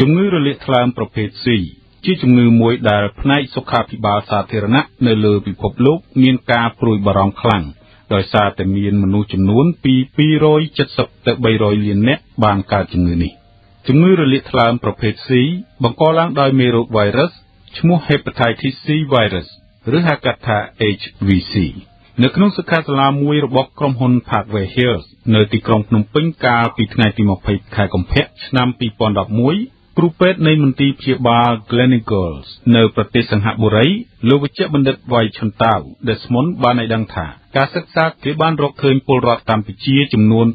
ជំងឺរលាកថ្លើមប្រភេទ C ជាជំងឺមួយដែលផ្នែកសុខាភិបាលសាធារណៈនៅលើពិភពលោកមានការព្រួយបារម្ភខ្លាំងដោយសារតែមានមនុស្សចំនួនពី270ទៅ300លាននាក់បានកើតជំងឺនេះជំងឺរលាកថ្លើមប្រភេទ C បង្កឡើងដោយមេរោគ virus ឈ្មោះ hepatitis C virus ឬហៅកាត់ថា HVC នៅក្នុងសិក្ខាសាលាមួយរបស់ក្រុមហ៊ុន Parkway Hills នៅទីក្រុងភ្នំពេញកាលពីថ្ងៃទី20ខែកុម្ភៈឆ្នាំ2011 គ្រូពេទ្យនៃមន្ទីរព្យាបាល Gleneagles នៅប្រទេសសង្ហបុរី លោកវិជ្ជបណ្ឌិតវៃឈុនតាវ Desmond បានឲ្យដឹងថាការសិក្សាគេបានរកឃើញពលរដ្ឋកម្ពុជាចំនួន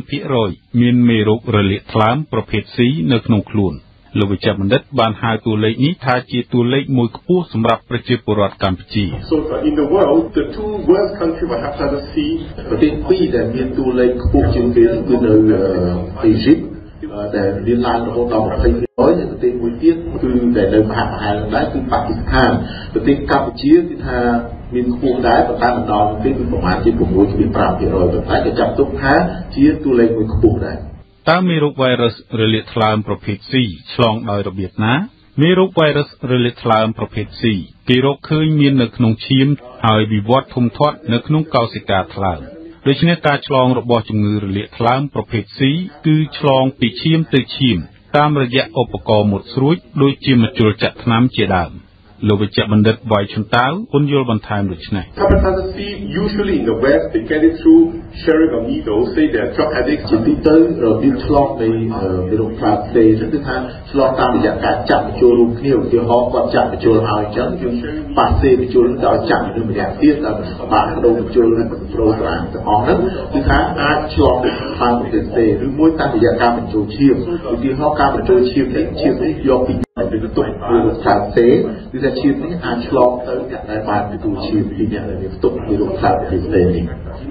6.5%មានមេរោគរលាកថ្លើមប្រភេទ C នៅក្នុងខ្លួន។លោកវិជ្ជបណ្ឌិតបានហៅតួលេខនេះថាជាតួលេខមួយខ្ពស់សម្រាប់ប្រជាពលរដ្ឋកម្ពុជា So in the world the two worst country for hepatitis C ប្រទេសពីរដែលមានតួលេខខ្ពស់ជាងគេគឺនៅអ៊ីជីប ដែលមានឡើងរហូតដល់20%ហើយប្រទេសមួយទៀតគឺដែលនៅមហាមហែលដែរគឺប៉ាគីស្ថានប្រទេសកម្ពុជាគឺថាមានខ្ពស់ដែរប៉ុន្តែមិនដល់ទេគឺប្រមាណជា6.5%ប៉ុន្តែគេចាប់ទុកថាជាតួលេខមួយខ្ពស់ដែរតើមេរោគ virus រលាកថ្លើមប្រភេទ C ឆ្លងដោយរបៀបណាមេរោគ virus រលាកថ្លើមប្រភេទ C គេរកឃើញមាននៅក្នុងឈាមហើយវិវត្តធំធាត់នៅក្នុងកោសិកាថ្លើម ដូច្នេះការឆ្លងរបស់ជំងឺរលាកថ្លើមប្រភេទ C គឺឆ្លងពីឈាមទៅឈាមតាមរយៈឧបករណ៍មុតស្រួចដូចជាមជុលចាក់ថ្នាំជាដើម។ លោកវិជ្ជបណ្ឌិតវ៉ៃឈុនតាវពន្យល់បន្ថែមដូចនេះ Hepatitis C usually in the west they get it through sharing of needles say they are drug addicts ជាទីទៅរបៀបឆ្លងនៃវីរុសផ្លាសេគឺថាឆ្លងតាមរយៈការចាក់បញ្ចូលរួមគ្នាឧទាហរណ៍គាត់ចាក់បញ្ចូលឲ្យអញ្ចឹងយើងប៉ាសេបញ្ចូលដល់ចាក់នឹងម្នាក់ទៀតដល់បានដូរបញ្ចូលនឹងប្រូត្រាមទាំងអស់ហ្នឹងគឺថាអាចឆ្លងតាមប្រទេសទេឬមួយតាមរយៈការបញ្ចូលឈាមឧទាហរណ៍ការបញ្ចូលឈាមនេះឈាមនេះយកពីពីបន្ទុកពីខាងទេគឺថាឈាមនេះអាចឆ្លងទៅអ្នកដែលបានទទួលឈាមពីអ្នកដែលមានបន្ទុកពីរោគខ្លាំងពីទេនេះ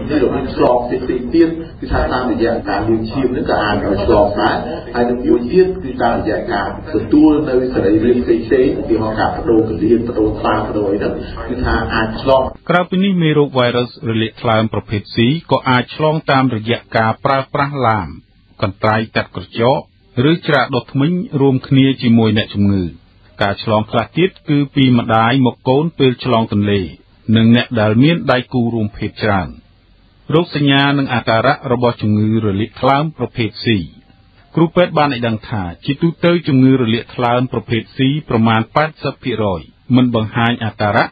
នេះរបៀបឆ្លងផ្សេងៗទៀតគឺថាតាមរយៈការលាងឈាមនេះក៏អាចឲ្យឆ្លងដែរហើយនឹងមួយទៀតគឺតាមរយៈការទទួលនៅសរីរាង្គផ្សេងៗឧទាហរណ៍ការបដូរកលៀនបដូរថ្លើមបដូរអីហ្នឹងគឺថាអាចឆ្លងក្រៅពីនេះមេរោគ virus រលាកថ្លើមប្រភេទ C ក៏អាចឆ្លងតាមរយៈការប្រើប្រាស់ឡាមកន្ត្រៃកាត់ក្រចក ឬច្រាដុសធ្មេញរួមគ្នាជាមួយអ្នកជំងឺការឆ្លងខ្លះទៀតគឺពីម្ដាយមកកូនពេលឆ្លងទន្លេ និងអ្នកដែលមានដៃគូរួមភេទច្រើនរោគសញ្ញានិងអាការៈរបស់ជំងឺរលាកថ្លើមប្រភេទ C គ្រូពេទ្យបានឲ្យដឹងថាជាទូទៅជំងឺរលាកថ្លើមប្រភេទ C ប្រមាណ80%មិនបង្ហាញអាការៈ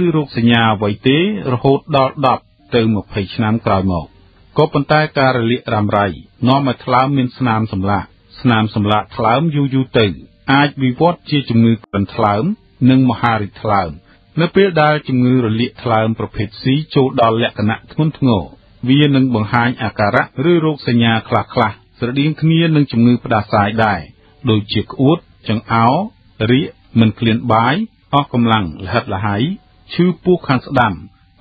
ឬរោគសញ្ញាអ្វីទេរហូតដល់10ទៅ20ឆ្នាំក្រោយមកក៏ប៉ុន្តែការរលាករ៉ាំរ៉ៃនាំឲ្យថ្លើមមានស្នាមសម្លាក់ ស្នាមសម្លាក់ថ្លើមយូរយូរទៅ អាចវិវត្តជាជំងឺក្លិនថ្លើម និងមហារីកថ្លើម នៅពេលដែលជំងឺរលាកថ្លើមប្រភេទ C ចូលដល់លក្ខណៈធ្ងន់ធ្ងរវានឹងបង្ហាញអាការៈឬរោគសញ្ញាខ្លះៗស្រដៀងគ្នានឹងជំងឺផ្ដាសាយដែរដូចជាក្អួត ចង្អោររាគមិនឃ្លានបាយអស់កម្លាំងលហិតលហើយឈឺពោះខាងស្ដាំ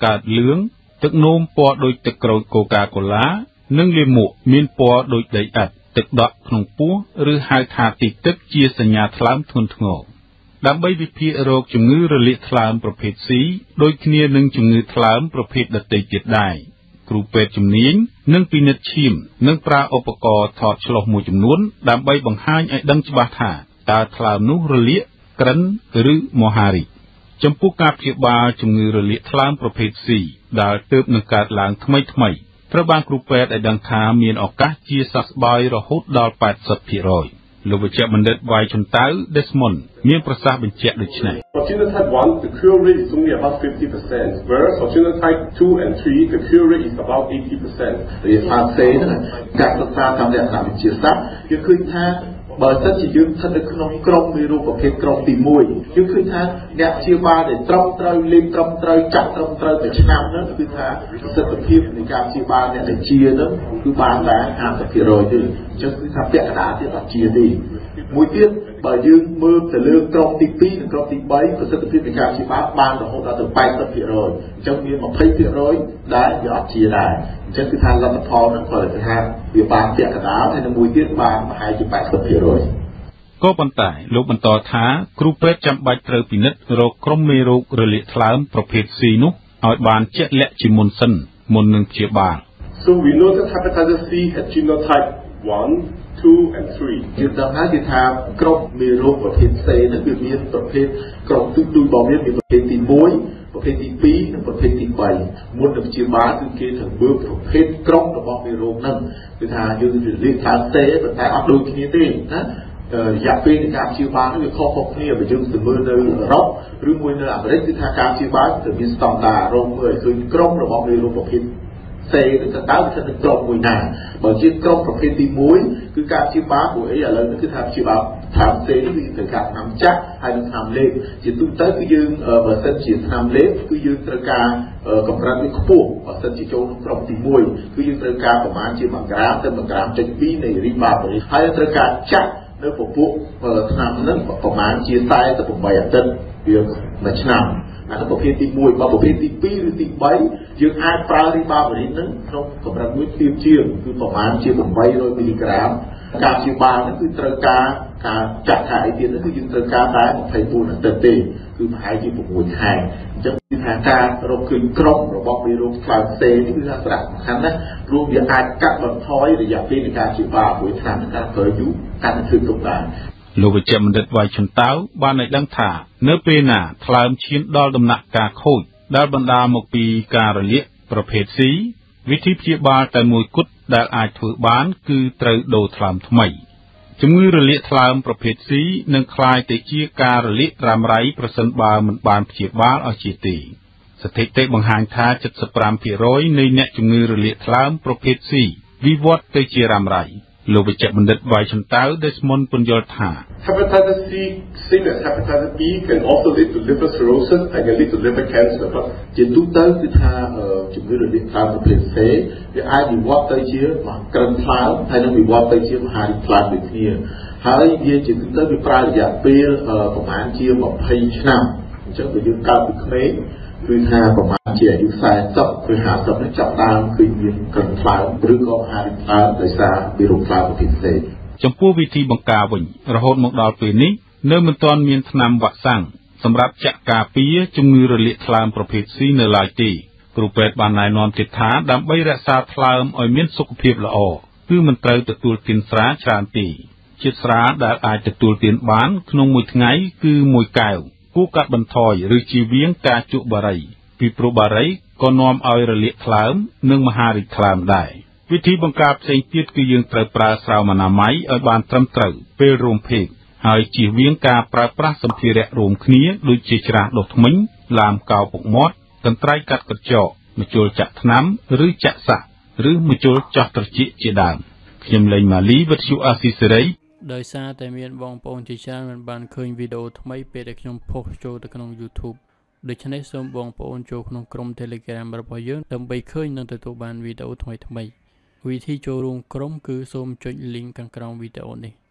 កើតលឿងទឹកនោមពណ៌ដូចទឹកក្រូចកូកាកូឡា និងលាមកមានពណ៌ដូចដីឥដ្ឋ ទឹកដក់ក្នុងពោះឬហៅថាទីទឹកជាសញ្ញាថ្លើមធ្ងន់ធ្ងរដើម្បីវិភាគរោគជំងឺរលាកថ្លើមប្រភេទ C ដូចគ្នានឹងជំងឺថ្លើមប្រភេទដទៃទៀតដែរគ្រូពេទ្យជំនាញនឹងពិនិត្យឈាមនិងប្រើឧបករណ៍ថតឆ្លុះមួយចំនួន ដើម្បីបង្ហាញឲ្យដឹងច្បាស់ថាតើថ្លើមនោះរលាកក្រិនឬមហារីកចំពោះការព្យាបាលជំងឺរលាកថ្លើមប្រភេទ C ដែលទើបនឹងកើតឡើងថ្មីថ្មី ត្រូវបានគ្រូពេទ្យឲ្យដឹងថាមានឱកាសជាសះស្បើយរហូតដល់80%លោកវិជ្ជបណ្ឌិតវ៉ៃឈុនតៅ Desmond មានប្រសាសន៍បញ្ជាក់ដូចនេះ For genotype 1 the cure rate is only about 50% whereas for genotype 2 and 3 the cure rate is about 80%វាថាទេការសិក្សាតាមលក្ខណៈវិទ្យាសាស្ត្រគេឃើញថា បើសិនជាយើងស្ថិតនៅក្នុងក្រុមមេរោគប្រភេទក្រុមទី1យើងឃើញថាអ្នកព្យាបាលដែលត្រឹមត្រូវលេងត្រឹមត្រូវចាក់ត្រឹមត្រូវមួយឆ្នាំហ្នឹងគឺថាប្រសិទ្ធភាពនៃការព្យាបាលអ្នកដែលជាហ្នឹងគឺបានតែ50%ទេអញ្ចឹងគឺថាពាក់កណ្ដាលទៀតអត់ជាទេ មួយទៀតបើយើងមើលទៅលើក្រុមទី2និងក្រុមទី3ប្រសិទ្ធភាពនៃការព្យាបាលបានរហូតដល់ទៅ80%អញ្ចឹងមាន20%ដែលវាអត់ជាដែរអញ្ចឹងគឺថាលទ្ធផលនឹងគាត់គេថាវាបានពាក់កណ្ដាលហើយនឹងមួយទៀតបានប្រហែលជា80%ក៏ប៉ុន្តែលោកបន្តថាគ្រូពេទ្យចាំបាច់ត្រូវពិនិត្យរោគក្រុមមេរោគរលាកថ្លើមប្រភេទ C នោះឲ្យបានជាក់លាក់ជាមុនសិនមុននឹងព្យាបាល So we know that hepatitis C has genotype 1 2 and 3. យើងដឹងហើយគឺថាក្រុមមេរោគប្រភេទ C ហ្នឹងគឺមានប្រភេទក្រុមទូទូរបស់វាមានប្រភេទទី1ប្រភេទទី2និងប្រភេទទី3មុននឹងព្យាបាលគឺគេត្រូវមើលប្រភេទក្រុមរបស់មេរោគហ្នឹងគឺថាយើងរៀបថា C ប៉ុន្តែអត់ដូចគ្នាទេណារយៈពេលនៃការព្យាបាលវាខុសៗគ្នាបើយើងទៅមើលនៅអឺរ៉ុបឬមួយនៅអាមេរិកគឺថាការព្យាបាលត្រូវមានស្តង់ដាររងមើលឲ្យឃើញក្រុមរបស់មេរោគប្រភេទ សេទៅតើស្ថិតនៅក្រុមមួយណាបើជាក្រុមប្រភេទទី1គឺការព្យាបាលព្រោះអីឥឡូវនេះគឺថាព្យាបាលតាមសេនេះគឺត្រូវការឆ្នាំចាស់ហើយនិងឆ្នាំលេខជាទូទៅគឺយើងបើសិនជាឆ្នាំលេខគឺយើងត្រូវការកម្រិតវាខ្ពស់បើសិនជាចូលក្នុងក្រុមទី1គឺយើងត្រូវការប្រមាណជា1ក្រាមទៅ1ក្រាមចុច2នៃរីបាបរីហើយត្រូវការចាក់នៅពពួកឆ្នាំហ្នឹងប្រមាណជា48អាទិត្យវាមួយឆ្នាំអានោះប្រភេទទី1បើប្រភេទទី2ឬទី3 យើងអាចប្រើរីបាបរីននឹងក្នុងកម្រិតមួយទៀបជាងគឺប្រមាណជា800មីលីក្រាមការព្យាបាលហ្នឹងគឺត្រូវការការចាក់ថាអីទៀតគឺយើងត្រូវការតែ24អាទិត្យទេគឺប្រហែលជា6ខែអញ្ចឹងគឺថាការរកឃើញក្រុមរបស់មេរោគខ្លោចផ្សេងនេះគឺថាសារៈសំខាន់ណាស់ព្រោះវាអាចកាត់បន្ថយរយៈពេលនៃការព្យាបាលមួយឆ្នាំការប្រើយូរកាន់តែធ្វើទុកបានលោកវិជ្ជបណ្ឌិតវាយឈុនតាវបានឲ្យដឹងថា នៅពេលណាថ្លើមឈានដល់ដំណាក់កាលខូច ដែលបណ្ដាលមកពីការរលាកប្រភេទ C វិធីព្យាបាលតែមួយគត់ដែលអាចធ្វើបានគឺត្រូវដូរថ្លើមថ្មីជំងឺរលាកថ្លើមប្រភេទ C នឹងคล้ายទៅជាការរលាករ៉ាំរ៉ៃប្រសិនបើមិនបានព្យាបាលឲ្យជាទីស្ថិតិបង្ហាញថា75%នៃអ្នកជំងឺរលាកថ្លើមប្រភេទ C វិវត្តទៅជារ៉ាំរ៉ៃ លោកវិជ្ជបណ្ឌិតវាយជំតាវ Desmond ពន្យល់ថា Hepatitis C same as hepatitis B can also lead to liver cirrhosis and can lead to liver cancer ជាទូទៅគឺថាជំងឺរលាកថ្លើមប្រភេទ C វាអាចវិវត្តទៅជាក្រិនថ្លើមហើយនឹងវិវត្តទៅជាមហារីកថ្លើមដូចគ្នាហើយវាជាទូទៅវាប្រើរយៈពេលប្រហែលជា20ឆ្នាំអញ្ចឹងបើយើងកើតពីក្មេង គឺថាប្រហែលជាអាយុ40ឬ50នេះចាប់ដើមគឺមានក្រិនថ្លើមឬក៏ហារីថ្លើមដោយសារវីរុសថ្លើមប្រភេទផ្សេងចំពោះវិធីបង្ការវិញរហូតមកដល់ពេលនេះនៅមិនទាន់មានថ្នាំវ៉ាក់សាំងសម្រាប់ចាក់ការពារជំងឺរលាកថ្លើមប្រភេទ C នៅឡើយទេគ្រូពេទ្យបានណែនាំទៀតថាដើម្បីរក្សាថ្លើមឲ្យមានសុខភាពល្អគឺមិនត្រូវទទួលទានស្រាច្រើនទេជាតិស្រាដែលអាចទទួលទានបានក្នុងមួយថ្ងៃគឺ1កែវ គួរកាត់បន្ថយឬជៀសវាងការជក់បារី ពីព្រោះបារីក៏នាំឲ្យរលាកថ្លើម និងមហារីកថ្លើមដែរវិធីបង្ការផ្សេងទៀតគឺយើងត្រូវប្រើស្រោមអនាម័យឲ្យបានត្រឹមត្រូវពេលរួមភេកហើយជៀសវាងការប្រើប្រាស់សម្ភារៈរួមគ្នាដូចជាច្រាសដុសធ្មេញឡាមកោពុកមាត់កន្ត្រៃកាត់កញ្ចក់ម្ជុលចាក់ថ្នាំឬចាក់សាក់ឬម្ជុលចោះត្រចៀកជាដើមខ្ញុំលេងម៉ាលីវិទ្យុអាស៊ីសេរី ដោយសារតែមានបងប្អូនជាច្រើនមិនបានឃើញវីដេអូថ្មីពេលដែលខ្ញុំផុសចូលទៅក្នុង YouTube ដូច្នេះសូមបងប្អូនចូលក្នុងក្រុម Telegram របស់យើងដើម្បីឃើញនិងទទួលបានវីដេអូថ្មីៗវិធីចូលរួមក្រុមគឺសូមចុច link ខាងក្រោមវីដេអូនេះ